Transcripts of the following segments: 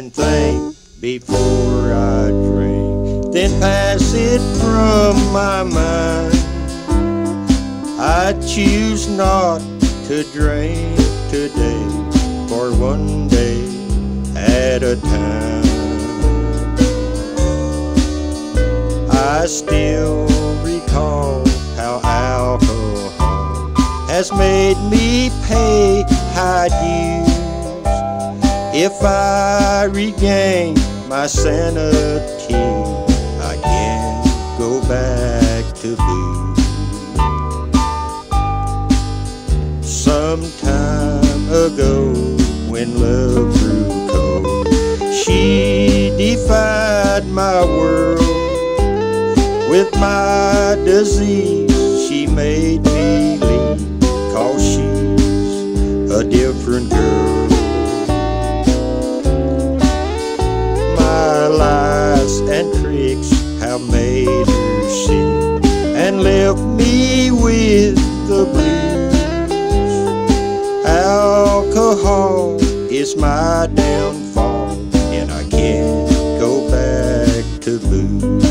think before I drink, then pass it from my mind. I choose not to drink today, for one day at a time. I still recall how alcohol has made me pay high dues. If I regain my sanity, I can go back to booze. Some time ago, when love grew cold, she defied my world. With my disease, she made me leave, cause she's a different girl. Have made her sick and left me with the blues. Alcohol is my downfall, and I can't go back to booze.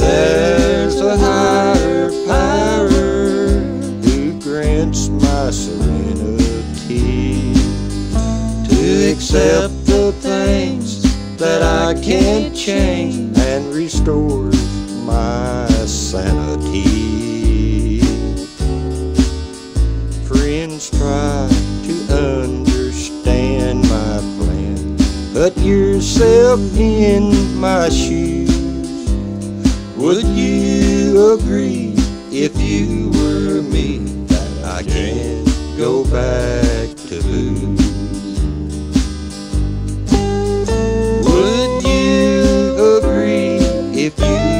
There's a higher power who grants my serenity to accept can't change and restores my sanity. Friends try to understand my plan. Put yourself in my shoes. Would you agree if you were me if you.